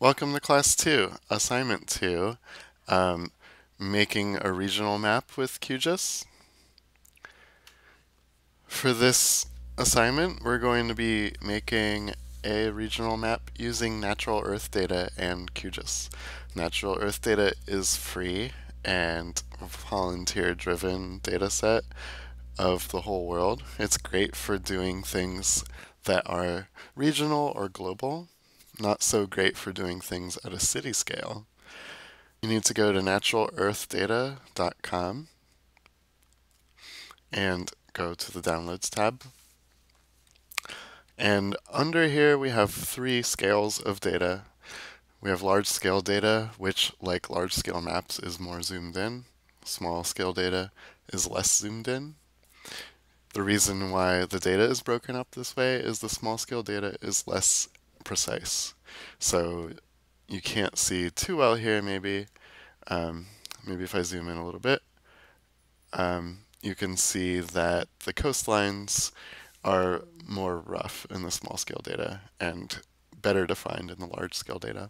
Welcome to class two, assignment two, um, making a regional map with QGIS. For this assignment, we're going to be making a regional map using natural earth data and QGIS. Natural earth data is free and volunteer driven data set of the whole world. It's great for doing things that are regional or global not so great for doing things at a city scale. You need to go to naturalearthdata.com and go to the Downloads tab. And under here we have three scales of data. We have large scale data, which like large scale maps is more zoomed in. Small scale data is less zoomed in. The reason why the data is broken up this way is the small scale data is less precise. So you can't see too well here maybe. Um, maybe if I zoom in a little bit, um, you can see that the coastlines are more rough in the small scale data and better defined in the large scale data.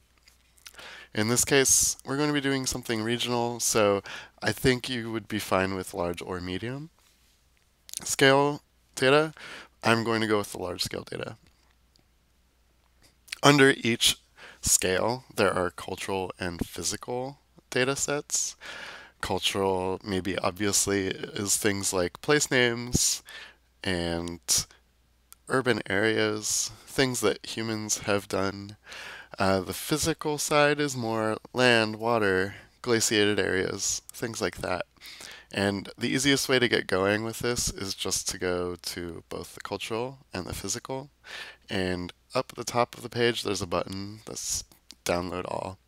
In this case, we're going to be doing something regional, so I think you would be fine with large or medium scale data. I'm going to go with the large scale data. Under each scale, there are cultural and physical data sets. Cultural, maybe obviously, is things like place names and urban areas, things that humans have done. Uh, the physical side is more land, water, glaciated areas, things like that. And the easiest way to get going with this is just to go to both the cultural and the physical. And up at the top of the page, there's a button that's download all.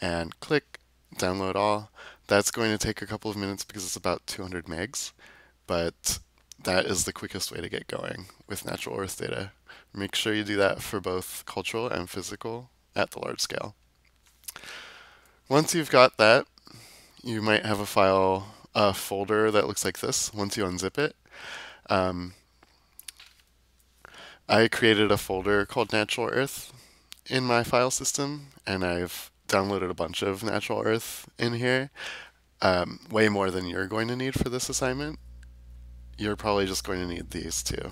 And click download all. That's going to take a couple of minutes because it's about 200 megs, but that is the quickest way to get going with natural earth data. Make sure you do that for both cultural and physical at the large scale. Once you've got that, you might have a file a folder that looks like this once you unzip it. Um, I created a folder called Natural Earth in my file system, and I've downloaded a bunch of Natural Earth in here, um, way more than you're going to need for this assignment. You're probably just going to need these two,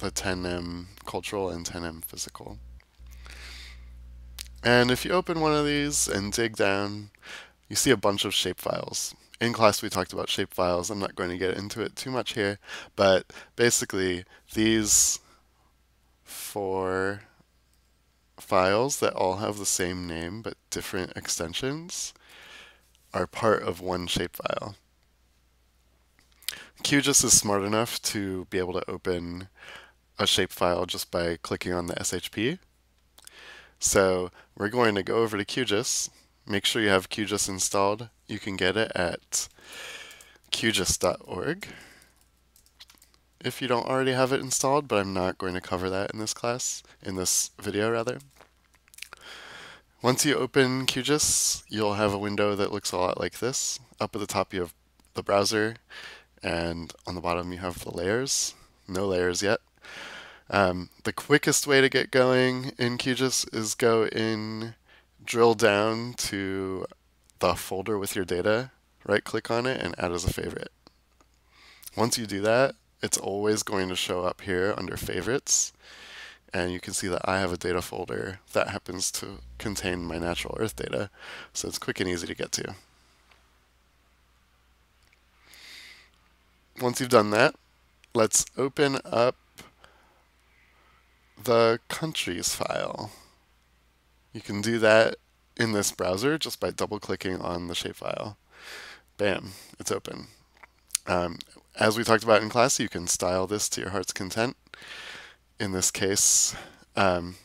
the 10M cultural and 10M physical. And if you open one of these and dig down, you see a bunch of shapefiles in class we talked about shapefiles. I'm not going to get into it too much here, but basically these four files that all have the same name but different extensions are part of one shapefile. QGIS is smart enough to be able to open a shapefile just by clicking on the SHP. So we're going to go over to QGIS Make sure you have QGIS installed. You can get it at qgis.org if you don't already have it installed, but I'm not going to cover that in this class, in this video rather. Once you open QGIS, you'll have a window that looks a lot like this. Up at the top you have the browser, and on the bottom you have the layers. No layers yet. Um, the quickest way to get going in QGIS is go in drill down to the folder with your data, right click on it and add as a favorite. Once you do that, it's always going to show up here under favorites and you can see that I have a data folder that happens to contain my natural earth data so it's quick and easy to get to. Once you've done that, let's open up the countries file. You can do that in this browser just by double clicking on the shapefile. Bam, it's open. Um, as we talked about in class, you can style this to your heart's content. In this case, um,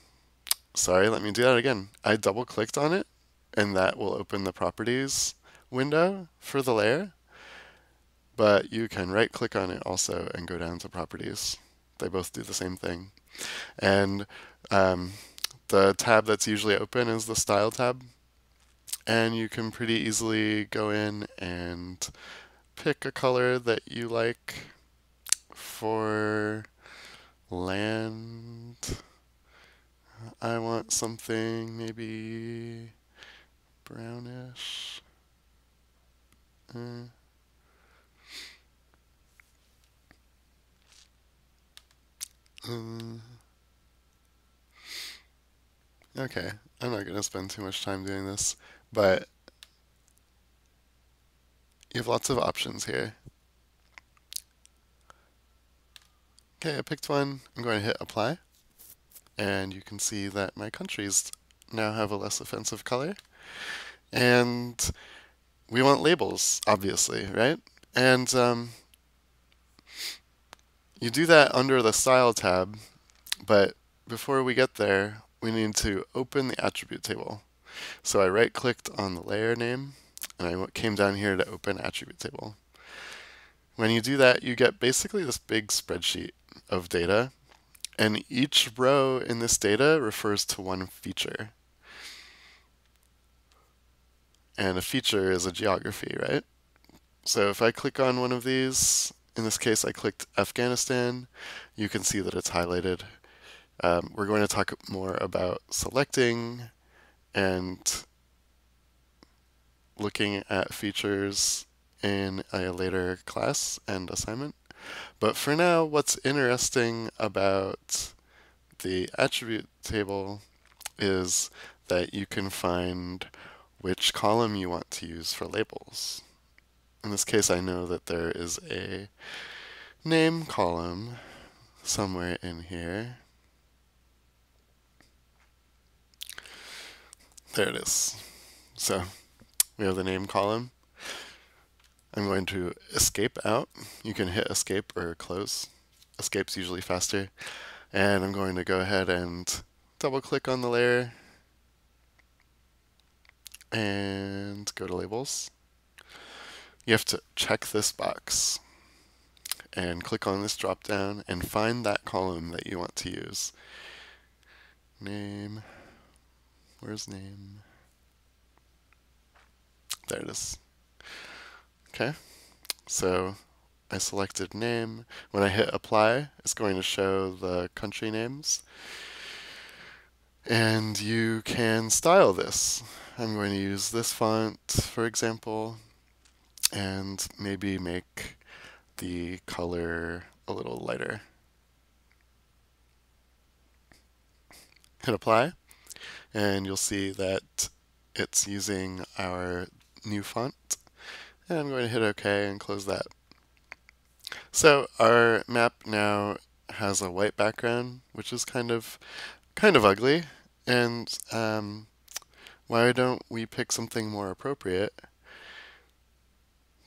sorry, let me do that again. I double clicked on it and that will open the properties window for the layer. But you can right click on it also and go down to properties. They both do the same thing. And um, the tab that's usually open is the Style tab. And you can pretty easily go in and pick a color that you like for land. I want something maybe brownish. Uh, okay, I'm not going to spend too much time doing this, but you have lots of options here. Okay, I picked one. I'm going to hit apply. And you can see that my countries now have a less offensive color. And we want labels, obviously, right? And um, you do that under the Style tab, but before we get there, we need to open the attribute table. So I right-clicked on the layer name, and I came down here to open attribute table. When you do that, you get basically this big spreadsheet of data, and each row in this data refers to one feature. And a feature is a geography, right? So if I click on one of these, in this case I clicked Afghanistan, you can see that it's highlighted. Um, we're going to talk more about selecting and looking at features in a later class and assignment. But for now, what's interesting about the attribute table is that you can find which column you want to use for labels. In this case, I know that there is a name column somewhere in here. There it is. So we have the name column. I'm going to escape out. You can hit escape or close. Escape's usually faster. And I'm going to go ahead and double click on the layer and go to labels. You have to check this box and click on this drop down and find that column that you want to use. Name, where's name? There it is. Okay, so I selected name. When I hit apply, it's going to show the country names. And you can style this. I'm going to use this font, for example, and maybe make the color a little lighter. Hit apply, and you'll see that it's using our new font. And I'm going to hit OK and close that. So our map now has a white background, which is kind of kind of ugly. And um, why don't we pick something more appropriate?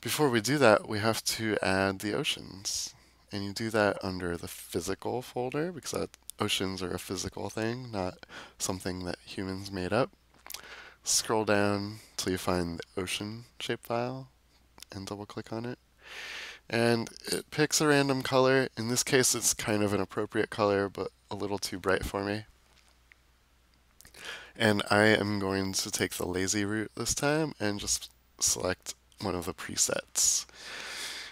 Before we do that, we have to add the oceans. And you do that under the physical folder because that, oceans are a physical thing, not something that humans made up. Scroll down till you find the ocean shapefile and double click on it. And it picks a random color. In this case, it's kind of an appropriate color, but a little too bright for me. And I am going to take the lazy route this time and just select one of the presets.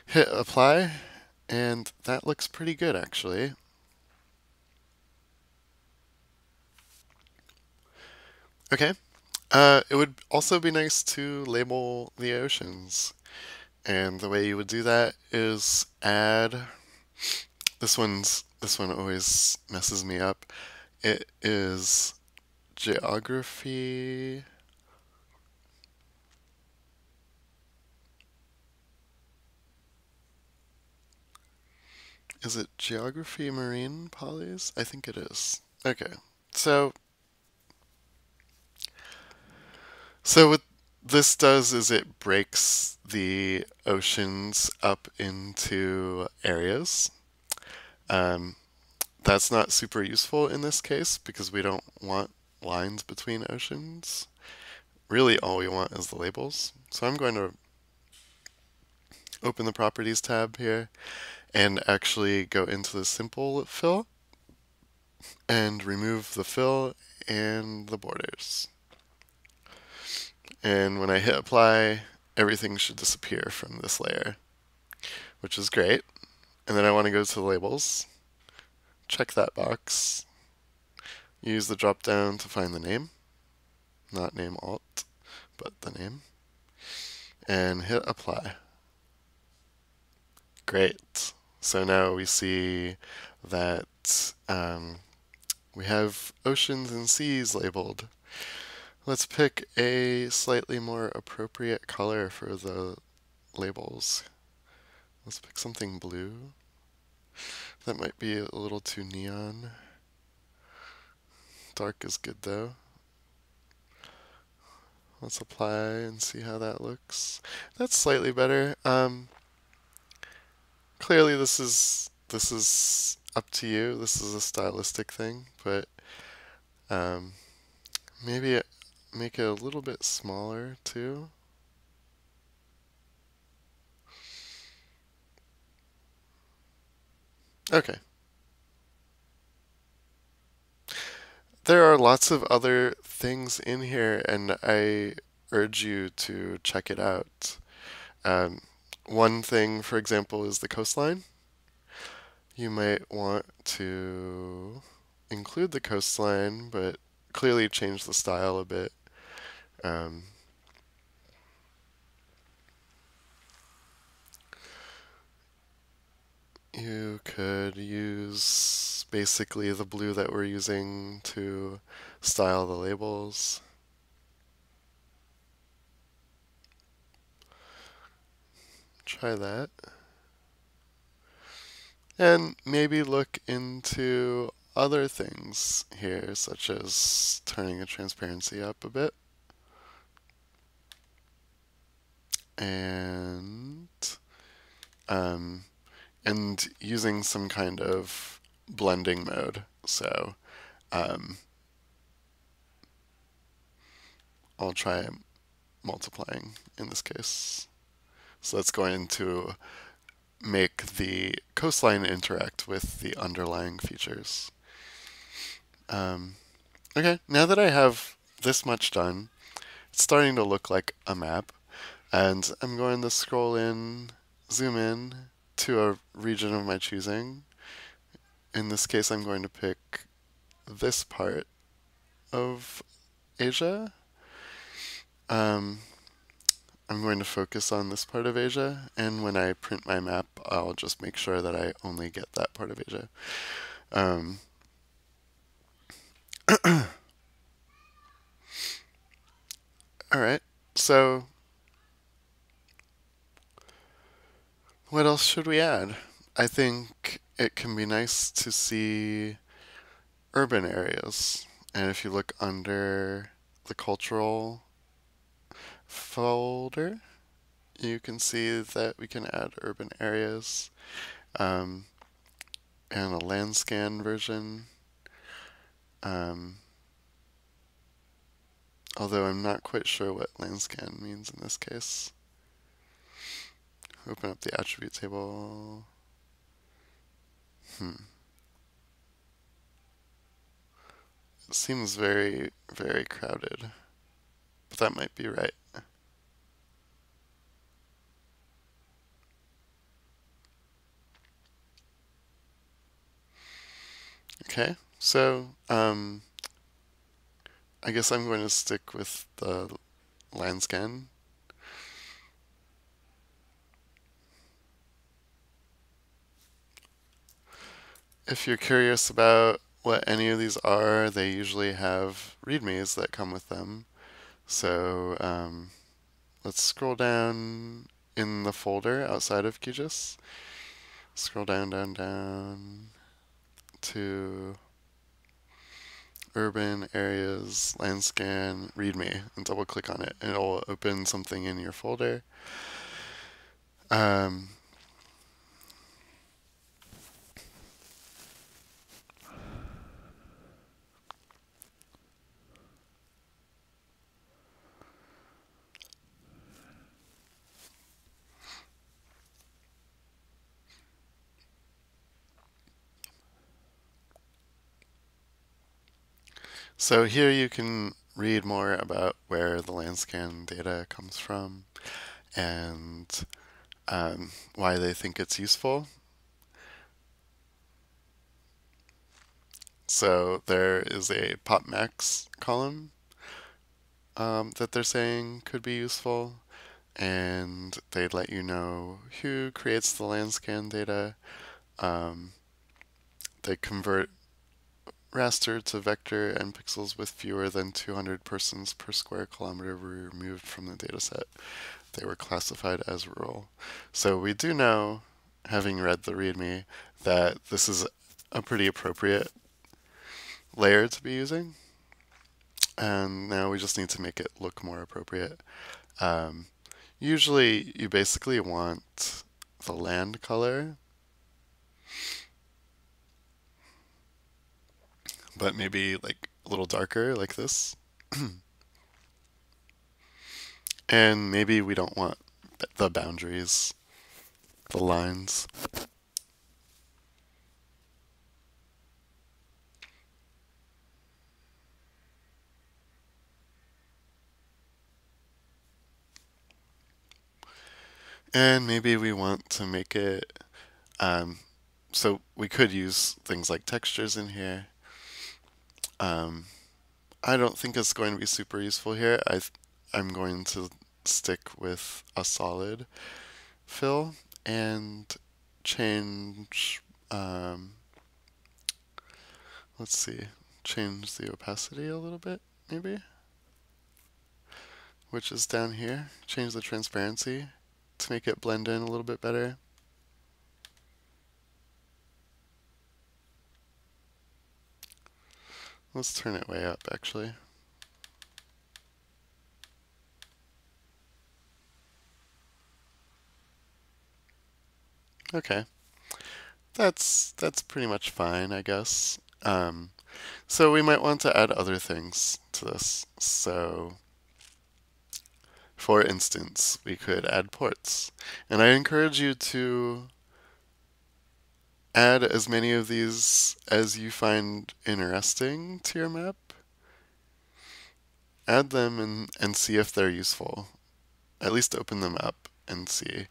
Hit apply, and that looks pretty good actually. Okay, uh, it would also be nice to label the oceans. And the way you would do that is add, this one's, this one always messes me up. It is geography. Is it geography marine polys? I think it is. Okay, so so what this does is it breaks the oceans up into areas. Um, that's not super useful in this case because we don't want lines between oceans. Really all we want is the labels. So I'm going to open the properties tab here and actually go into the simple fill and remove the fill and the borders. And when I hit apply, everything should disappear from this layer, which is great. And then I want to go to the labels, check that box, use the drop down to find the name, not name alt, but the name, and hit apply. Great. So now we see that um, we have oceans and seas labeled. Let's pick a slightly more appropriate color for the labels. Let's pick something blue. That might be a little too neon. Dark is good though. Let's apply and see how that looks. That's slightly better. Um, clearly this is this is up to you. This is a stylistic thing, but um, maybe make it a little bit smaller too. Okay. There are lots of other things in here, and I urge you to check it out. Um, one thing, for example, is the coastline. You might want to include the coastline, but clearly change the style a bit. Um, you could use basically the blue that we're using to style the labels. Try that. And maybe look into other things here, such as turning the transparency up a bit. And um, and using some kind of blending mode. So um, I'll try multiplying in this case. So that's going to make the coastline interact with the underlying features. Um, okay, now that I have this much done, it's starting to look like a map. And I'm going to scroll in, zoom in to a region of my choosing. In this case, I'm going to pick this part of Asia. Um, I'm going to focus on this part of Asia, and when I print my map, I'll just make sure that I only get that part of Asia. Um, all right, so what else should we add? I think it can be nice to see urban areas. And if you look under the cultural folder, you can see that we can add urban areas um, and a land scan version. Um, although I'm not quite sure what land scan means in this case. Open up the attribute table. Hmm. It seems very, very crowded. But that might be right. Okay, so um, I guess I'm going to stick with the land scan. If you're curious about what any of these are, they usually have readmes that come with them. So um, let's scroll down in the folder outside of QGIS. Scroll down, down, down to urban areas, land scan, readme, and double click on it, and it'll open something in your folder. Um, So here you can read more about where the Landscan data comes from and um, why they think it's useful. So there is a PopMax column um, that they're saying could be useful, and they'd let you know who creates the Landscan data. Um, they convert raster to vector and pixels with fewer than 200 persons per square kilometer were removed from the dataset. They were classified as rural. So we do know, having read the README, that this is a pretty appropriate layer to be using. And now we just need to make it look more appropriate. Um, usually you basically want the land color but maybe like a little darker like this. and maybe we don't want the boundaries, the lines. And maybe we want to make it, um, so we could use things like textures in here. Um, I don't think it's going to be super useful here. I I'm going to stick with a solid fill and change, um, let's see, change the opacity a little bit, maybe, which is down here. Change the transparency to make it blend in a little bit better. Let's turn it way up, actually. Okay. That's that's pretty much fine, I guess. Um, so we might want to add other things to this. So for instance, we could add ports. And I encourage you to add as many of these as you find interesting to your map. Add them and, and see if they're useful. At least open them up and see.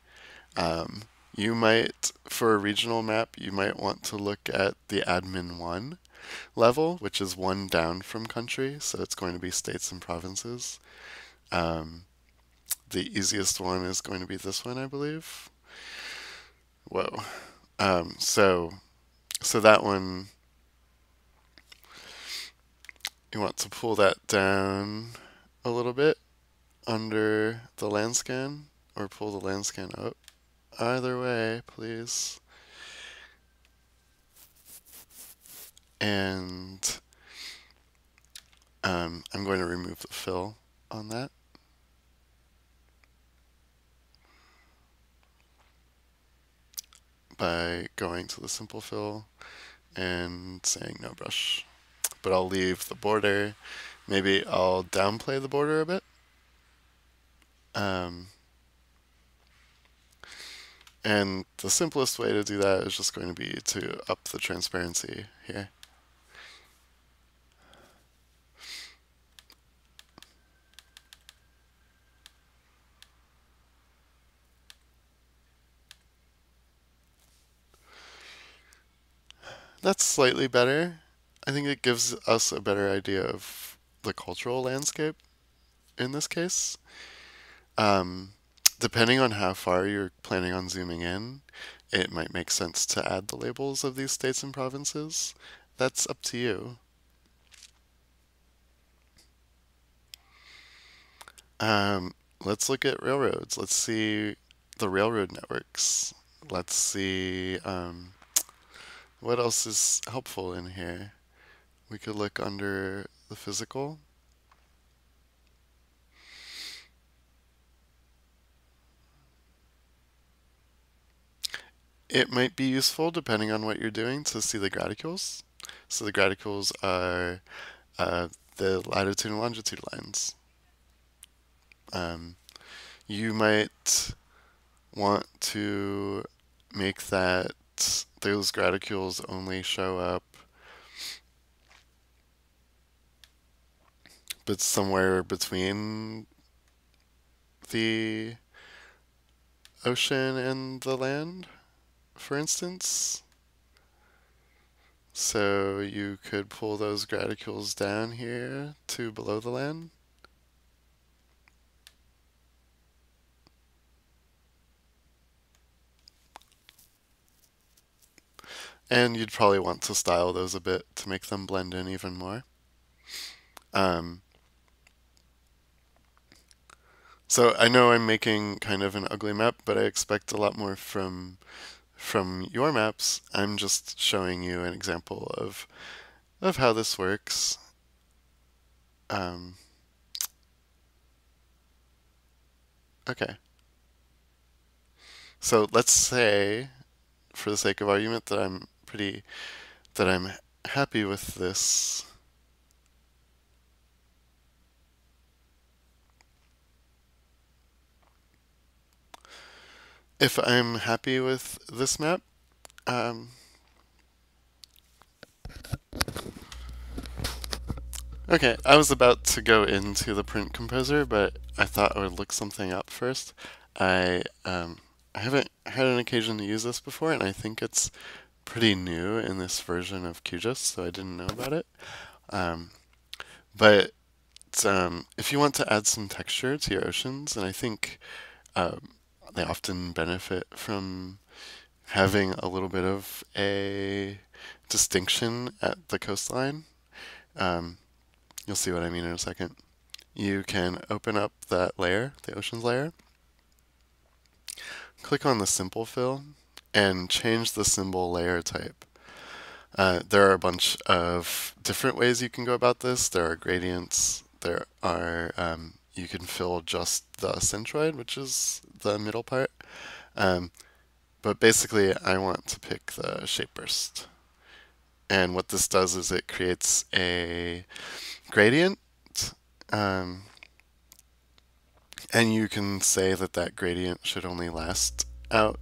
Um, you might, for a regional map, you might want to look at the admin 1 level, which is one down from country, so it's going to be states and provinces. Um, the easiest one is going to be this one, I believe. Whoa. Um, so, so that one, you want to pull that down a little bit under the Landscan or pull the Landscan up. Either way, please. And um, I'm going to remove the fill on that. By going to the simple fill and saying no brush. But I'll leave the border. Maybe I'll downplay the border a bit. Um, and the simplest way to do that is just going to be to up the transparency here. That's slightly better. I think it gives us a better idea of the cultural landscape in this case. Um, depending on how far you're planning on zooming in, it might make sense to add the labels of these states and provinces. That's up to you. Um, let's look at railroads. Let's see the railroad networks. Let's see um, what else is helpful in here? We could look under the physical. It might be useful, depending on what you're doing, to see the graticules. So the graticules are uh, the latitude and longitude lines. Um, you might want to make those graticules only show up but somewhere between the ocean and the land, for instance. So you could pull those graticules down here to below the land. And you'd probably want to style those a bit to make them blend in even more. Um, so I know I'm making kind of an ugly map, but I expect a lot more from from your maps. I'm just showing you an example of of how this works. Um, okay. So let's say, for the sake of argument, that I'm pretty, that I'm happy with this. If I'm happy with this map, um, Okay, I was about to go into the print composer, but I thought I would look something up first. I um, I haven't had an occasion to use this before, and I think it's pretty new in this version of QGIS, so I didn't know about it. Um, but um, if you want to add some texture to your oceans, and I think um, they often benefit from having a little bit of a distinction at the coastline. Um, You'll see what I mean in a second. You can open up that layer, the oceans layer, click on the simple fill, and change the symbol layer type. Uh, there are a bunch of different ways you can go about this. There are gradients. There are, um, you can fill just the centroid, which is the middle part. Um, but basically, I want to pick the shape burst. And what this does is it creates a gradient. Um, and you can say that that gradient should only last out,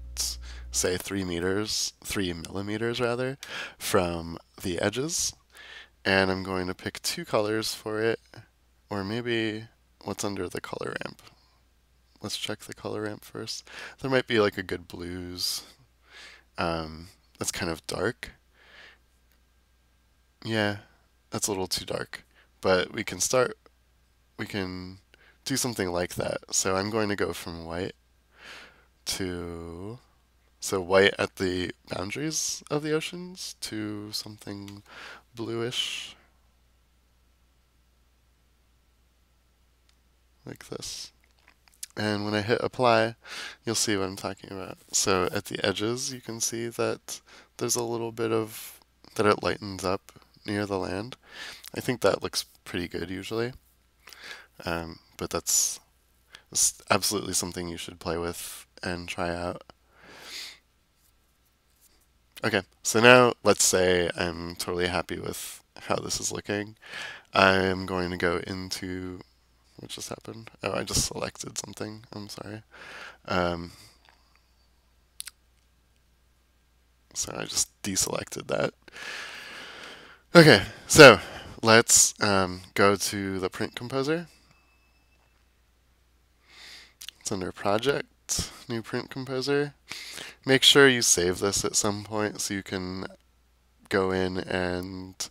say, three meters, three millimeters rather, from the edges. And I'm going to pick two colors for it, or maybe what's under the color ramp. Let's check the color ramp first. There might be like a good blues. Um, that's kind of dark. Yeah, that's a little too dark but we can start, we can do something like that. So I'm going to go from white to, so white at the boundaries of the oceans to something bluish like this. And when I hit apply, you'll see what I'm talking about. So at the edges, you can see that there's a little bit of, that it lightens up near the land. I think that looks pretty good usually. Um, but that's, absolutely something you should play with and try out. Okay, so now let's say I'm totally happy with how this is looking. I'm going to go into, what just happened? Oh, I just selected something, I'm sorry. Um, so I just deselected that. Okay, so let's um, go to the print composer. It's under project, new print composer. Make sure you save this at some point so you can go in and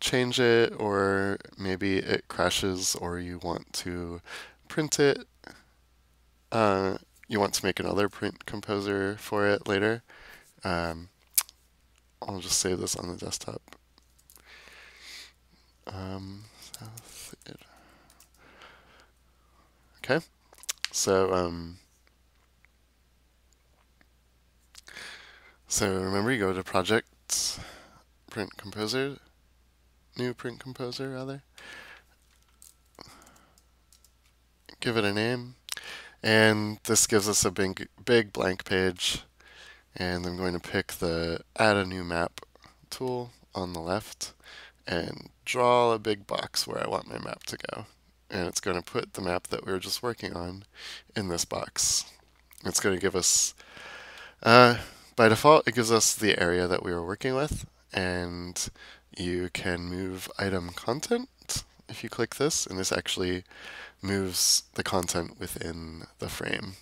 change it or maybe it crashes or you want to print it. Uh, you want to make another print composer for it later. Um, I'll just save this on the desktop. Um, okay, so um, so remember you go to projects, print composer, new print composer rather. Give it a name, and this gives us a big big blank page. And I'm going to pick the add a new map tool on the left and draw a big box where I want my map to go. And it's going to put the map that we were just working on in this box. It's going to give us, uh, by default, it gives us the area that we were working with. And you can move item content if you click this. And this actually moves the content within the frame.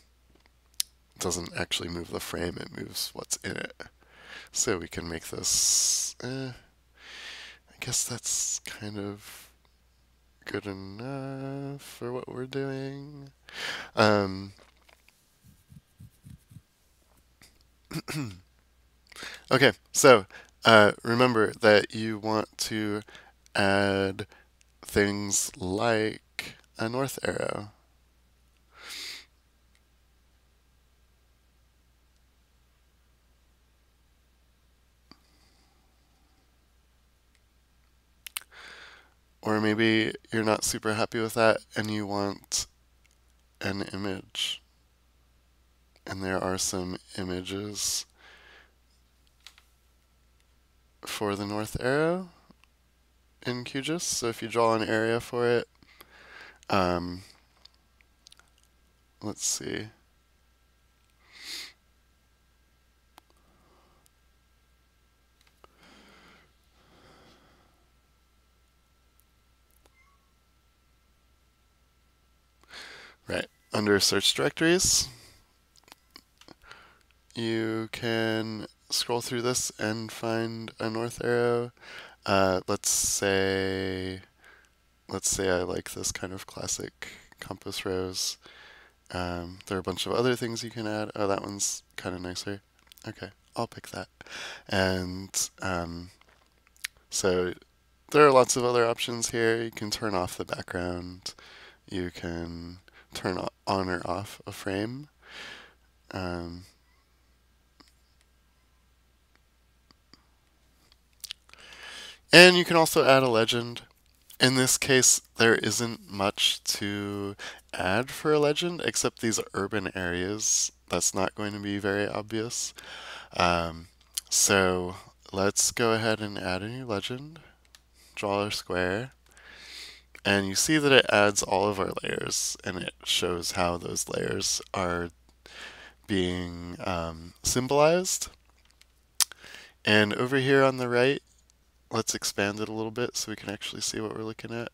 It doesn't actually move the frame, it moves what's in it. So we can make this... Eh, I guess that's kind of good enough for what we're doing. Um, Okay, so uh, remember that you want to add things like a north arrow. Or maybe you're not super happy with that and you want an image. And there are some images for the north arrow in QGIS. So if you draw an area for it, um, let's see. Right, under search directories, you can scroll through this and find a north arrow. Uh, let's say, let's say I like this kind of classic compass rose. Um, there are a bunch of other things you can add. Oh, that one's kind of nicer. Okay, I'll pick that. And um, so there are lots of other options here. You can turn off the background. You can turn on or off a frame. Um, and you can also add a legend. In this case, there isn't much to add for a legend except these urban areas. That's not going to be very obvious. Um, so let's go ahead and add a new legend. Draw a square. And you see that it adds all of our layers and it shows how those layers are being um, symbolized. And over here on the right, let's expand it a little bit so we can actually see what we're looking at.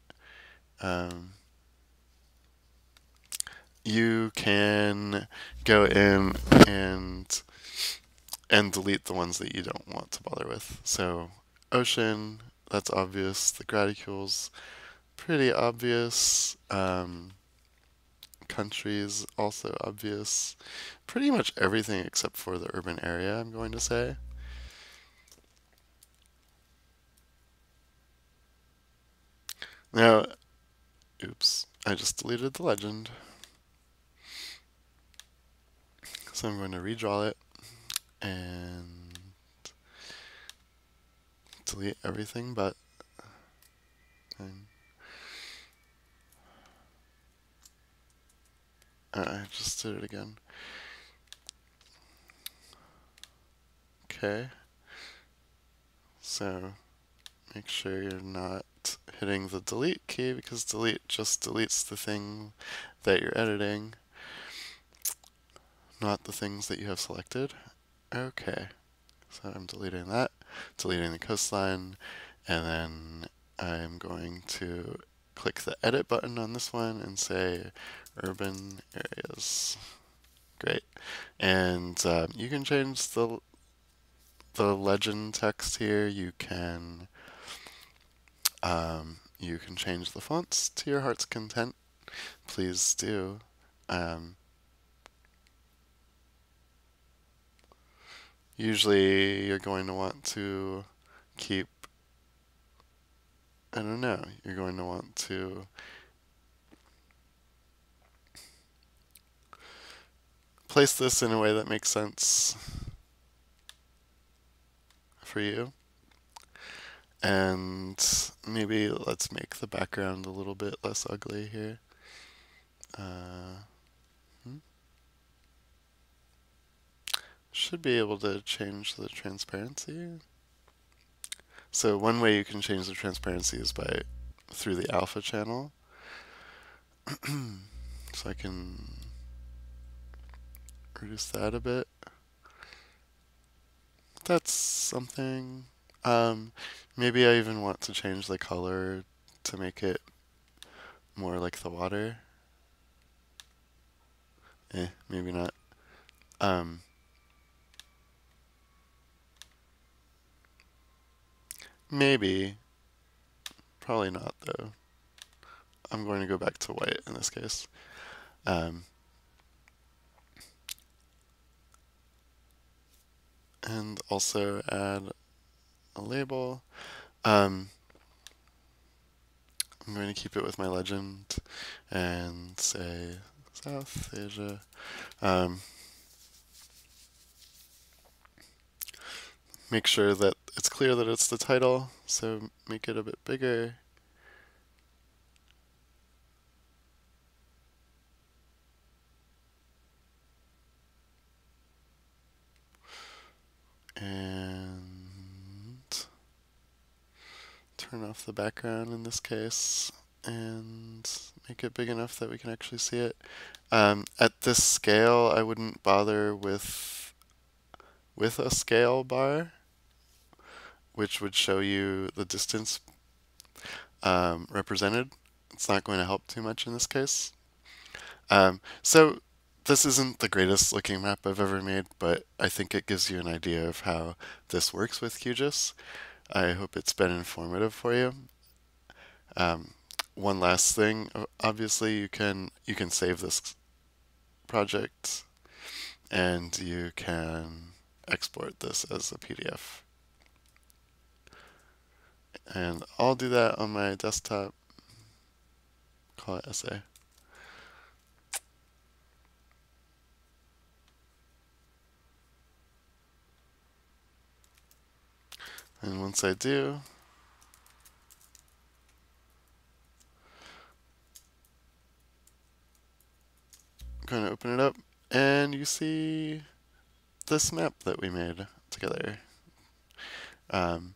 Um, you can go in and and delete the ones that you don't want to bother with. So ocean, that's obvious. The graticules, pretty obvious. Um, countries, also obvious. Pretty much everything except for the urban area, I'm going to say. Now, oops, I just deleted the legend. So I'm going to redraw it and delete everything but uh, I just did it again. Okay. So make sure you're not hitting the delete key because delete just deletes the thing that you're editing, not the things that you have selected. Okay, so I'm deleting that, deleting the coastline, and then I'm going to click the edit button on this one and say urban areas. Great. And um, you can change the the legend text here. You can um, you can change the fonts to your heart's content. Please do. Um, usually you're going to want to keep I don't know, you're going to want to place this in a way that makes sense for you. And maybe let's make the background a little bit less ugly here. Uh, hmm? Should be able to change the transparency. So one way you can change the transparency is by through the alpha channel. so I can reduce that a bit. That's something. Um, maybe I even want to change the color to make it more like the water. Eh, maybe not. Um, Maybe. Probably not, though. I'm going to go back to white in this case. Um, and also add a label. Um, I'm going to keep it with my legend and say South Asia. Um, make sure that it's clear that it's the title, so make it a bit bigger. And turn off the background in this case and make it big enough that we can actually see it. Um, at this scale, I wouldn't bother with with a scale bar, which would show you the distance um, represented. It's not going to help too much in this case. Um, so this isn't the greatest looking map I've ever made, but I think it gives you an idea of how this works with QGIS. I hope it's been informative for you. Um, one last thing, obviously you can you can save this project and you can export this as a PDF. And I'll do that on my desktop. Call it essay. And once I do, I'm going to open it up and you see this map that we made together. Um,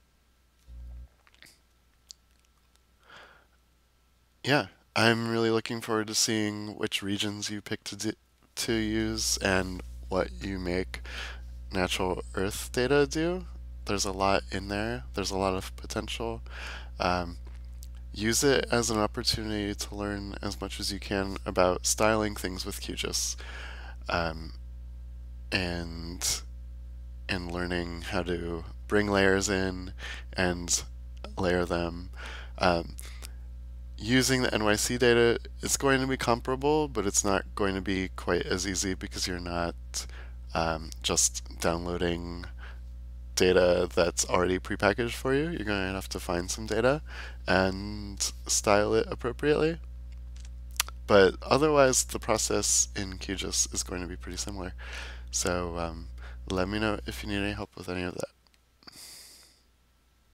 yeah, I'm really looking forward to seeing which regions you pick to to use and what you make natural earth data do. There's a lot in there. There's a lot of potential. Um, use it as an opportunity to learn as much as you can about styling things with QGIS. Um, and and learning how to bring layers in and layer them. Um, using the NYC data it's going to be comparable, but it's not going to be quite as easy because you're not um, just downloading data that's already prepackaged for you. You're going to have to find some data and style it appropriately. But otherwise, the process in QGIS is going to be pretty similar. So um, let me know if you need any help with any of that.